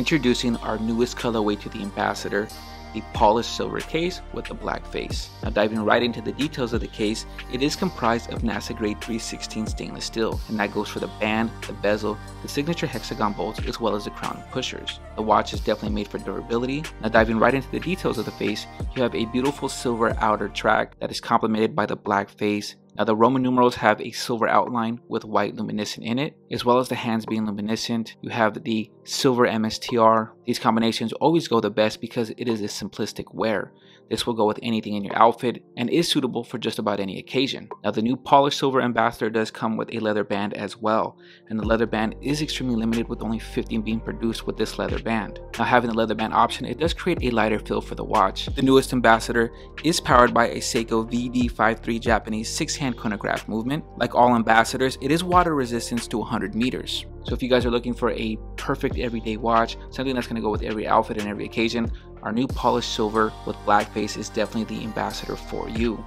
Introducing our newest colorway to the Ambassador, the polished silver case with the black face. Now diving right into the details of the case, it is comprised of NASA grade 316 stainless steel, and that goes for the band, the bezel, the signature hexagon bolts, as well as the crown and pushers. The watch is definitely made for durability. Now diving right into the details of the face, you have a beautiful silver outer track that is complemented by the black face now the Roman numerals have a silver outline with white luminescent in it, as well as the hands being luminescent. You have the silver MSTR. These combinations always go the best because it is a simplistic wear. This will go with anything in your outfit and is suitable for just about any occasion. Now the new polished silver ambassador does come with a leather band as well, and the leather band is extremely limited with only 15 being produced with this leather band. Now having the leather band option, it does create a lighter feel for the watch. The newest ambassador is powered by a Seiko VD53 Japanese 6-hand chronograph movement. Like all ambassadors, it is water resistance to 100 meters. So if you guys are looking for a perfect everyday watch, something that's going to go with every outfit and every occasion, our new polished silver with black face is definitely the ambassador for you.